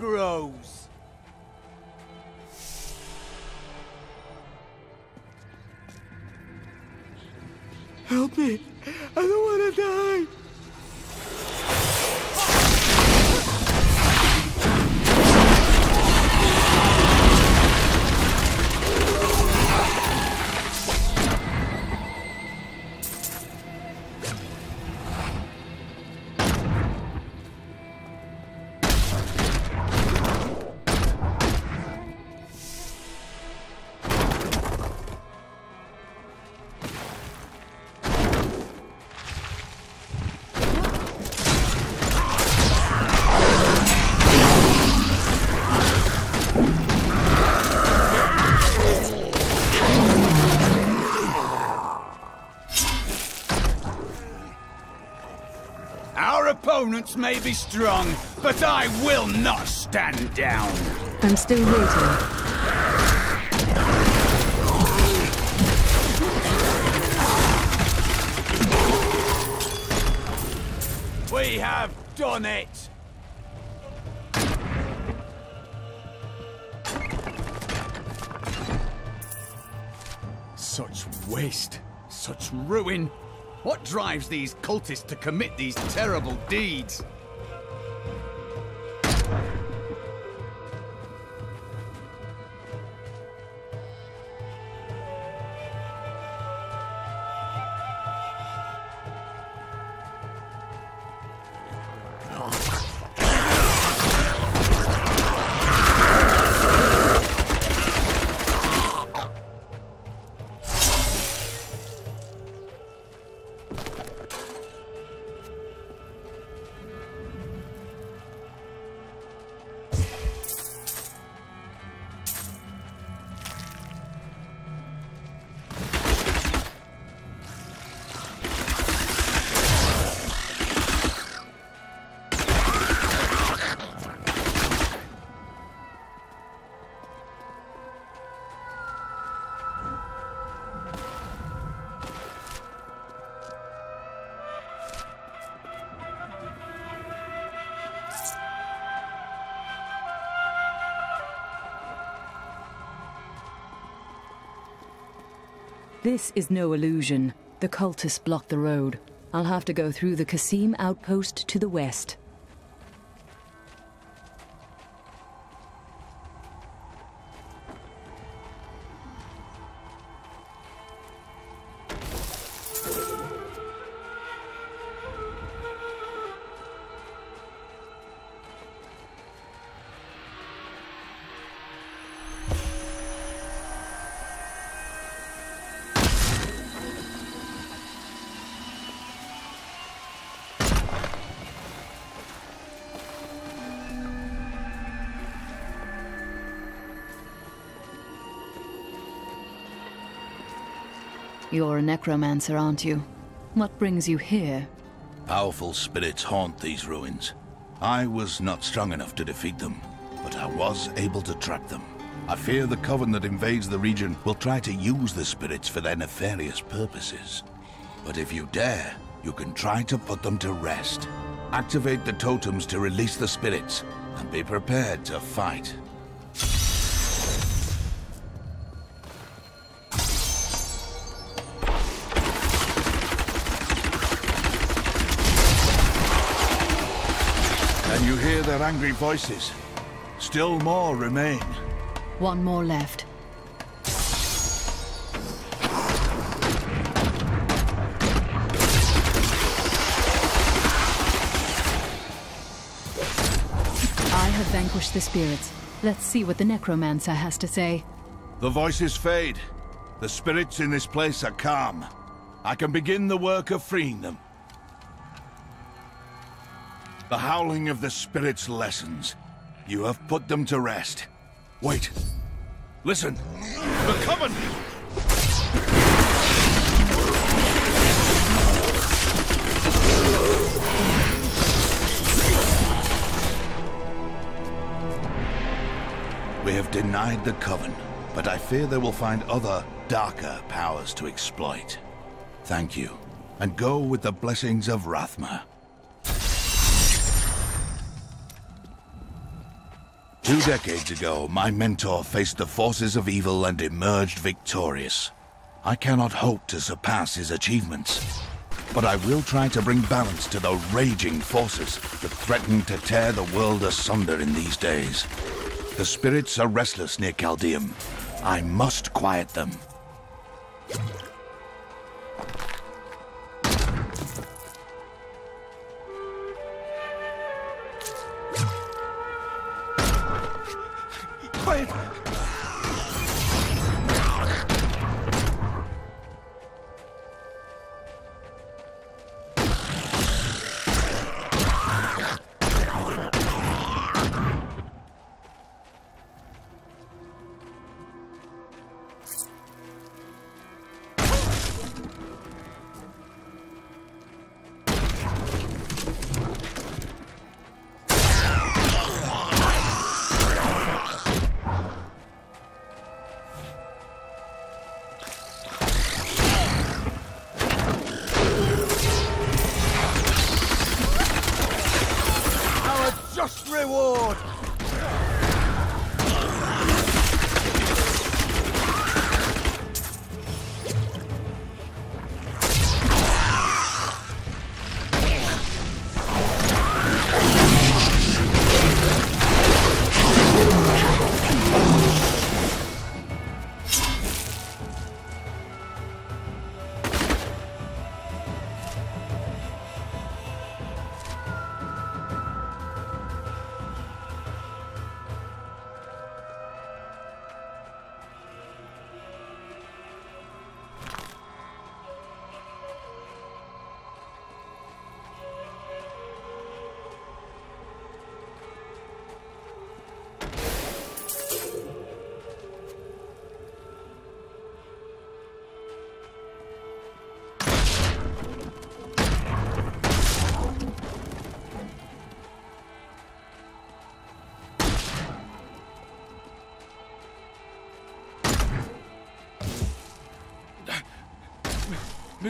grows. Help me! I don't want to die! Opponents may be strong, but I will not stand down. I'm still waiting. We have done it! Such waste, such ruin. What drives these cultists to commit these terrible deeds? This is no illusion. The cultists block the road. I'll have to go through the Khasim outpost to the west. You're a necromancer, aren't you? What brings you here? Powerful spirits haunt these ruins. I was not strong enough to defeat them, but I was able to trap them. I fear the coven that invades the region will try to use the spirits for their nefarious purposes. But if you dare, you can try to put them to rest. Activate the totems to release the spirits, and be prepared to fight. You hear their angry voices? Still more remain. One more left. I have vanquished the spirits. Let's see what the necromancer has to say. The voices fade. The spirits in this place are calm. I can begin the work of freeing them. The howling of the spirits lessens. You have put them to rest. Wait. Listen. The Coven! We have denied the Coven, but I fear they will find other, darker powers to exploit. Thank you, and go with the blessings of Rathma. Two decades ago, my mentor faced the forces of evil and emerged victorious. I cannot hope to surpass his achievements, but I will try to bring balance to the raging forces that threaten to tear the world asunder in these days. The spirits are restless near Caldeum. I must quiet them. Quiet! Just reward!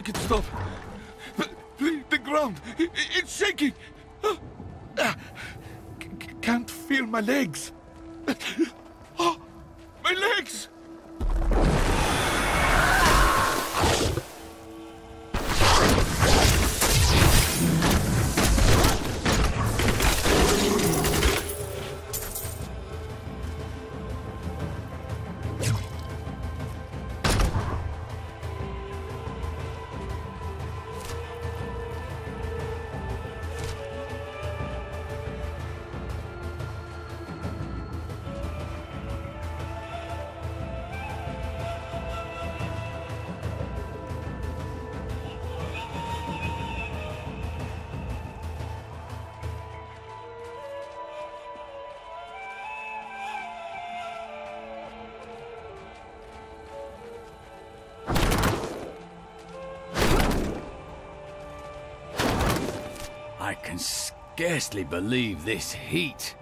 Make it stop. Please, the ground. It's shaking. Ah, Can't feel my legs. Oh, my legs! I can scarcely believe this heat.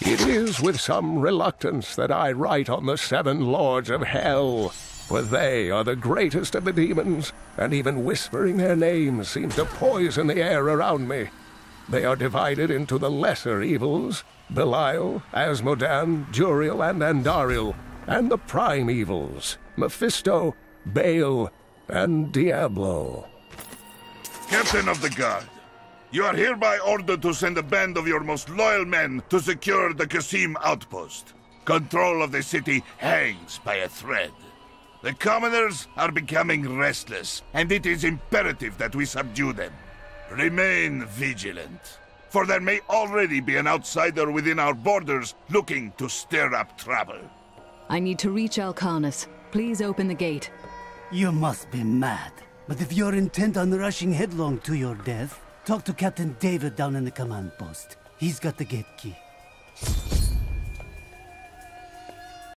It is with some reluctance that I write on the seven lords of hell, for they are the greatest of the demons, and even whispering their names seems to poison the air around me. They are divided into the lesser evils Belial, Azmodan, Duriel, and Andariel, and the prime evils Mephisto, Baal, and Diablo. Captain of the Guard, you are hereby ordered to send a band of your most loyal men to secure the Khasim outpost. Control of the city hangs by a thread. The commoners are becoming restless, and it is imperative that we subdue them. Remain vigilant, for there may already be an outsider within our borders looking to stir up trouble. I need to reach Alcarnus. Please open the gate. You must be mad. But if you're intent on rushing headlong to your death, talk to Captain David down in the command post. He's got the gate key.